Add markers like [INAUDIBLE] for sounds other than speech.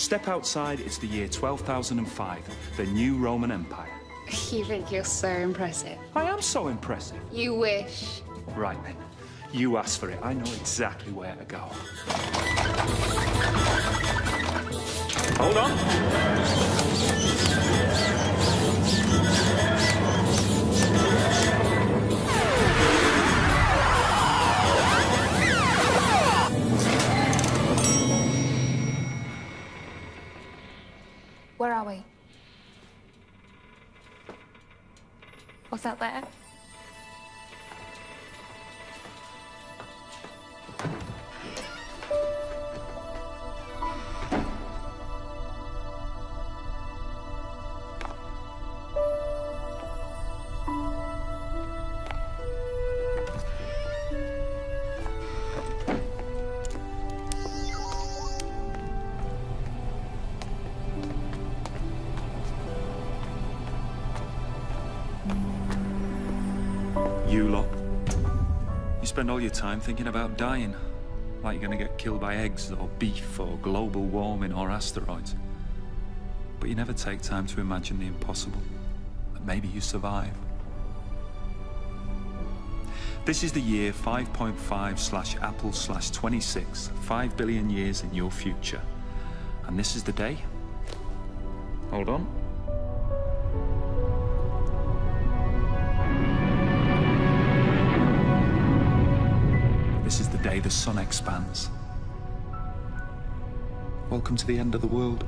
Step outside, it's the year 12,005, the new Roman Empire. [LAUGHS] You think you're so impressive? I am so impressive. You wish. Right then, you asked for it. I know exactly where to go. Hold on. Where are we? What's that there? You lot. You spend all your time thinking about dying. Like you're gonna get killed by eggs or beef or global warming or asteroids. But you never take time to imagine the impossible. That maybe you survive. This is the year 5.5 slash Apple slash 26, 5 billion years in your future. And this is the day. Hold on. Day the sun expands. Welcome to the end of the world.